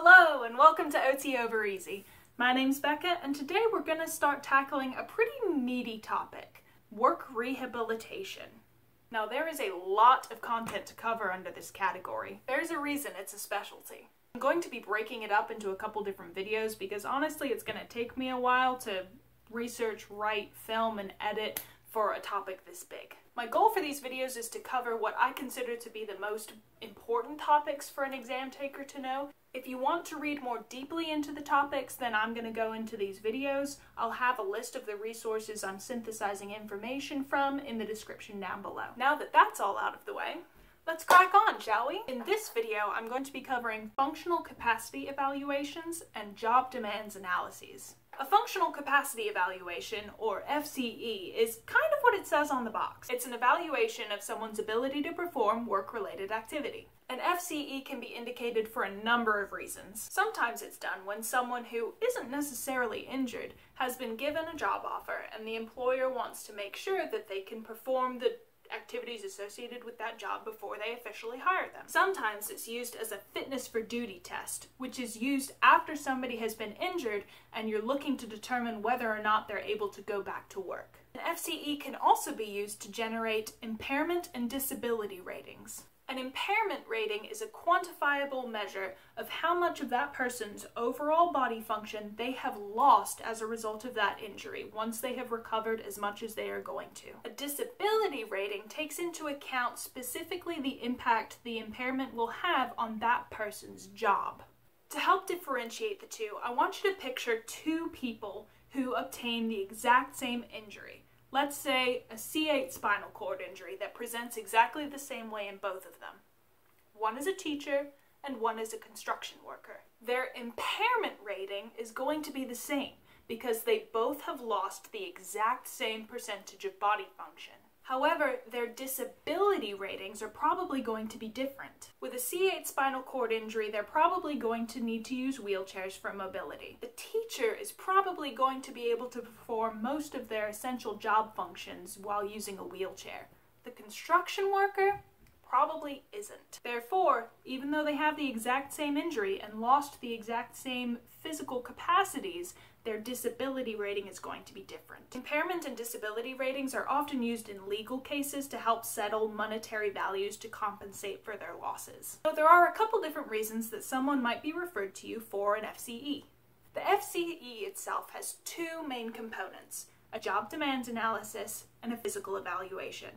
Hello and welcome to OT Over Easy. My name's Becca and today we're going to start tackling a pretty meaty topic, work rehabilitation. Now there is a lot of content to cover under this category. There's a reason it's a specialty. I'm going to be breaking it up into a couple different videos because honestly it's going to take me a while to research, write, film, and edit for a topic this big. My goal for these videos is to cover what I consider to be the most important topics for an exam taker to know. If you want to read more deeply into the topics, then I'm going to go into these videos. I'll have a list of the resources I'm synthesizing information from in the description down below. Now that that's all out of the way, Let's crack on, shall we? In this video, I'm going to be covering functional capacity evaluations and job demands analyses. A functional capacity evaluation, or FCE, is kind of what it says on the box. It's an evaluation of someone's ability to perform work-related activity. An FCE can be indicated for a number of reasons. Sometimes it's done when someone who isn't necessarily injured has been given a job offer and the employer wants to make sure that they can perform the activities associated with that job before they officially hire them. Sometimes it's used as a fitness for duty test, which is used after somebody has been injured and you're looking to determine whether or not they're able to go back to work. An FCE can also be used to generate impairment and disability ratings. An impairment rating is a quantifiable measure of how much of that person's overall body function they have lost as a result of that injury once they have recovered as much as they are going to. A disability rating takes into account specifically the impact the impairment will have on that person's job. To help differentiate the two, I want you to picture two people who obtain the exact same injury. Let's say a C8 spinal cord injury that presents exactly the same way in both of them. One is a teacher and one is a construction worker. Their impairment rating is going to be the same because they both have lost the exact same percentage of body function. However, their disability ratings are probably going to be different. With a C8 spinal cord injury, they're probably going to need to use wheelchairs for mobility. The teacher is probably going to be able to perform most of their essential job functions while using a wheelchair. The construction worker probably isn't. Therefore, even though they have the exact same injury and lost the exact same physical capacities, their disability rating is going to be different. Impairment and disability ratings are often used in legal cases to help settle monetary values to compensate for their losses. So there are a couple different reasons that someone might be referred to you for an FCE. The FCE itself has two main components, a job demands analysis and a physical evaluation.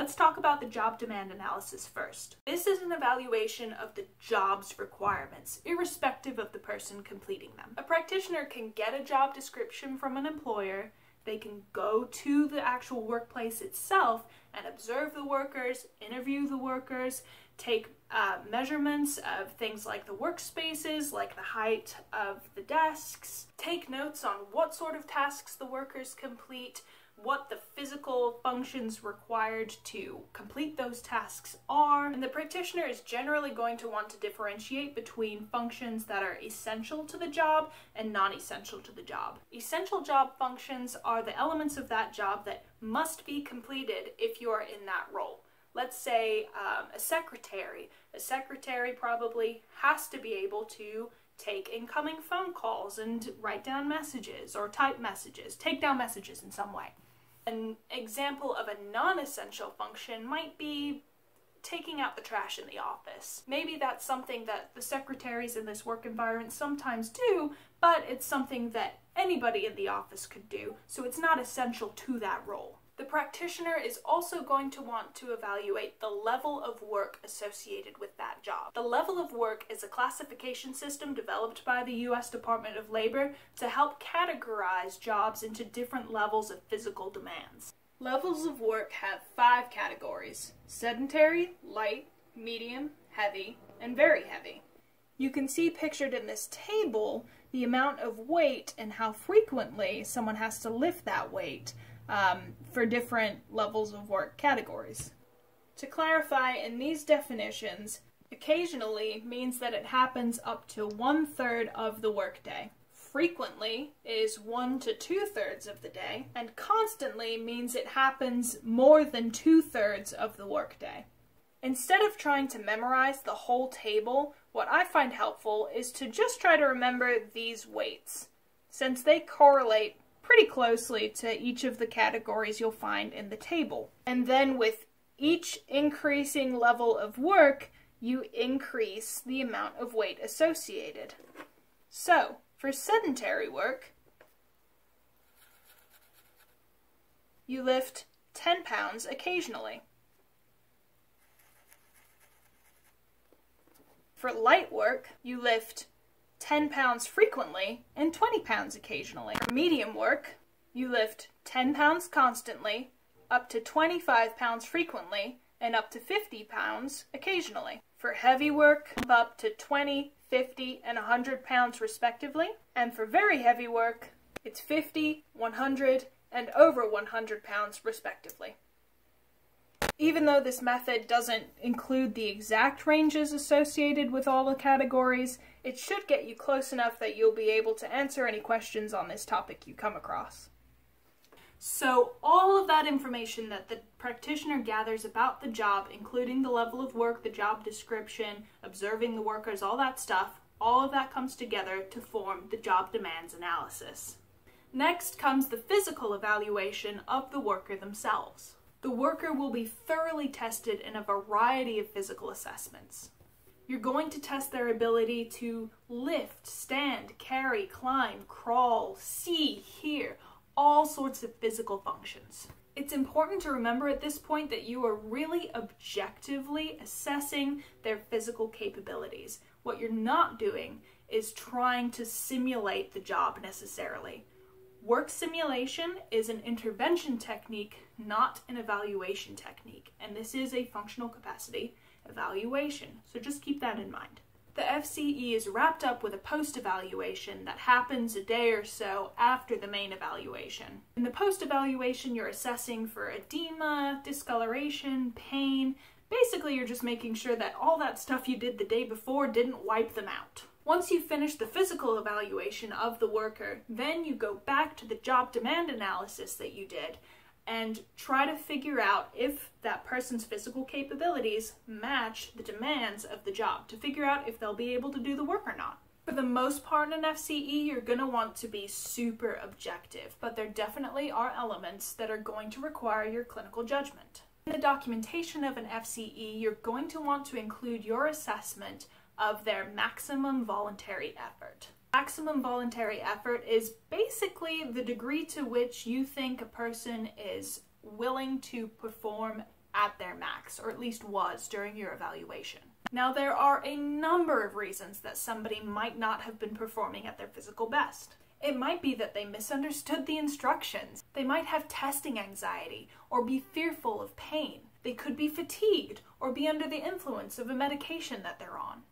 Let's talk about the job demand analysis first. This is an evaluation of the job's requirements, irrespective of the person completing them. A practitioner can get a job description from an employer, they can go to the actual workplace itself and observe the workers, interview the workers, take uh, measurements of things like the workspaces, like the height of the desks, take notes on what sort of tasks the workers complete, what the physical functions required to complete those tasks are, and the practitioner is generally going to want to differentiate between functions that are essential to the job and non-essential to the job. Essential job functions are the elements of that job that must be completed if you're in that role. Let's say um, a secretary. A secretary probably has to be able to take incoming phone calls and write down messages or type messages, take down messages in some way. An example of a non-essential function might be taking out the trash in the office. Maybe that's something that the secretaries in this work environment sometimes do, but it's something that anybody in the office could do, so it's not essential to that role. The practitioner is also going to want to evaluate the level of work associated with that job. The level of work is a classification system developed by the US Department of Labor to help categorize jobs into different levels of physical demands. Levels of work have five categories sedentary, light, medium, heavy, and very heavy. You can see pictured in this table the amount of weight and how frequently someone has to lift that weight um, for different levels of work categories. To clarify, in these definitions, occasionally means that it happens up to one third of the workday. Frequently is one to two thirds of the day, and constantly means it happens more than two thirds of the workday. Instead of trying to memorize the whole table, what I find helpful is to just try to remember these weights, since they correlate pretty closely to each of the categories you'll find in the table. And then with each increasing level of work, you increase the amount of weight associated. So, for sedentary work, you lift 10 pounds occasionally. For light work, you lift 10 pounds frequently and 20 pounds occasionally. For medium work, you lift 10 pounds constantly, up to 25 pounds frequently, and up to 50 pounds occasionally. For heavy work, up to 20, 50, and 100 pounds respectively. And for very heavy work, it's 50, 100, and over 100 pounds respectively. Even though this method doesn't include the exact ranges associated with all the categories, it should get you close enough that you'll be able to answer any questions on this topic you come across. So all of that information that the practitioner gathers about the job, including the level of work, the job description, observing the workers, all that stuff, all of that comes together to form the job demands analysis. Next comes the physical evaluation of the worker themselves. The worker will be thoroughly tested in a variety of physical assessments. You're going to test their ability to lift, stand, carry, climb, crawl, see, hear, all sorts of physical functions. It's important to remember at this point that you are really objectively assessing their physical capabilities. What you're not doing is trying to simulate the job necessarily. Work simulation is an intervention technique, not an evaluation technique, and this is a functional capacity evaluation, so just keep that in mind. The FCE is wrapped up with a post evaluation that happens a day or so after the main evaluation. In the post evaluation, you're assessing for edema, discoloration, pain. Basically, you're just making sure that all that stuff you did the day before didn't wipe them out. Once you finish the physical evaluation of the worker, then you go back to the job demand analysis that you did and try to figure out if that person's physical capabilities match the demands of the job to figure out if they'll be able to do the work or not. For the most part in an FCE, you're going to want to be super objective, but there definitely are elements that are going to require your clinical judgment. In the documentation of an FCE, you're going to want to include your assessment of their maximum voluntary effort. Maximum voluntary effort is basically the degree to which you think a person is willing to perform at their max, or at least was during your evaluation. Now, there are a number of reasons that somebody might not have been performing at their physical best. It might be that they misunderstood the instructions. They might have testing anxiety or be fearful of pain. They could be fatigued or be under the influence of a medication that they're on.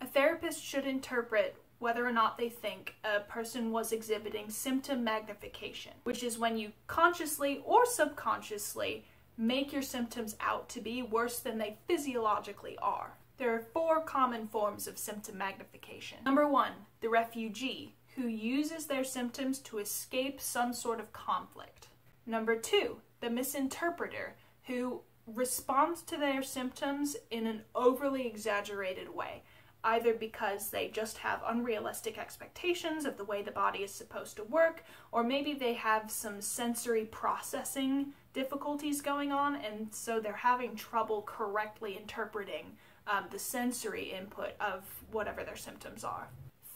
A therapist should interpret whether or not they think a person was exhibiting symptom magnification, which is when you consciously or subconsciously make your symptoms out to be worse than they physiologically are. There are four common forms of symptom magnification. Number one, the refugee, who uses their symptoms to escape some sort of conflict. Number two, the misinterpreter, who responds to their symptoms in an overly exaggerated way either because they just have unrealistic expectations of the way the body is supposed to work, or maybe they have some sensory processing difficulties going on, and so they're having trouble correctly interpreting um, the sensory input of whatever their symptoms are.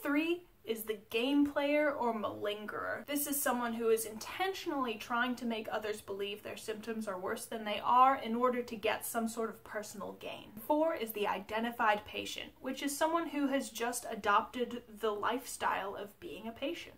Three, is the game player or malingerer. This is someone who is intentionally trying to make others believe their symptoms are worse than they are in order to get some sort of personal gain. Four is the identified patient, which is someone who has just adopted the lifestyle of being a patient.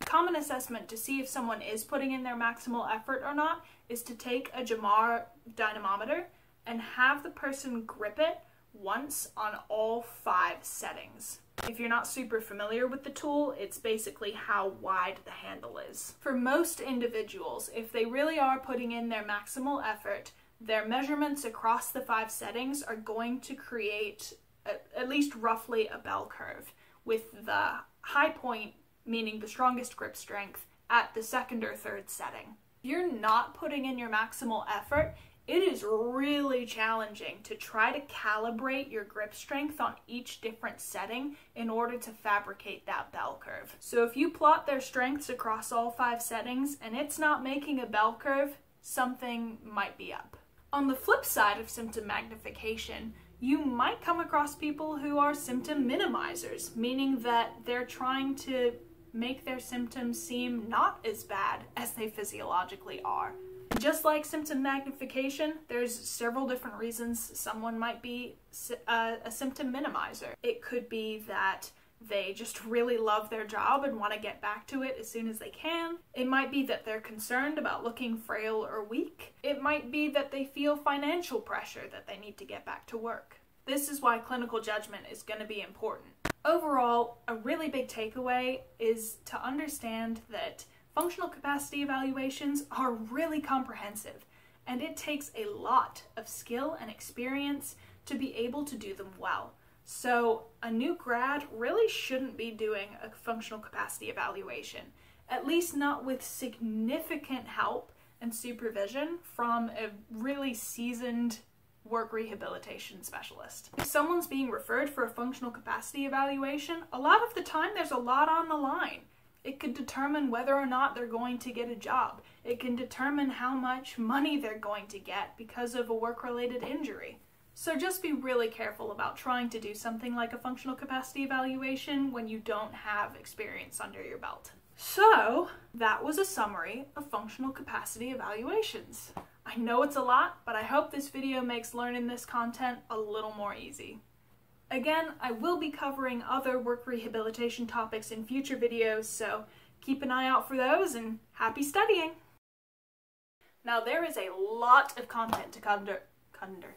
Common assessment to see if someone is putting in their maximal effort or not is to take a Jamar dynamometer and have the person grip it once on all five settings. If you're not super familiar with the tool, it's basically how wide the handle is. For most individuals, if they really are putting in their maximal effort, their measurements across the five settings are going to create a, at least roughly a bell curve, with the high point, meaning the strongest grip strength, at the second or third setting. If you're not putting in your maximal effort, it is really challenging to try to calibrate your grip strength on each different setting in order to fabricate that bell curve. So if you plot their strengths across all five settings and it's not making a bell curve, something might be up. On the flip side of symptom magnification, you might come across people who are symptom minimizers, meaning that they're trying to make their symptoms seem not as bad as they physiologically are. Just like symptom magnification, there's several different reasons someone might be a, uh, a symptom minimizer. It could be that they just really love their job and want to get back to it as soon as they can. It might be that they're concerned about looking frail or weak. It might be that they feel financial pressure that they need to get back to work. This is why clinical judgment is going to be important. Overall, a really big takeaway is to understand that functional capacity evaluations are really comprehensive and it takes a lot of skill and experience to be able to do them well. So a new grad really shouldn't be doing a functional capacity evaluation, at least not with significant help and supervision from a really seasoned work rehabilitation specialist. If someone's being referred for a functional capacity evaluation, a lot of the time there's a lot on the line. It could determine whether or not they're going to get a job. It can determine how much money they're going to get because of a work-related injury. So just be really careful about trying to do something like a functional capacity evaluation when you don't have experience under your belt. So that was a summary of functional capacity evaluations. I know it's a lot, but I hope this video makes learning this content a little more easy. Again, I will be covering other work rehabilitation topics in future videos, so keep an eye out for those and happy studying! Now there is a lot of content to cover, cover,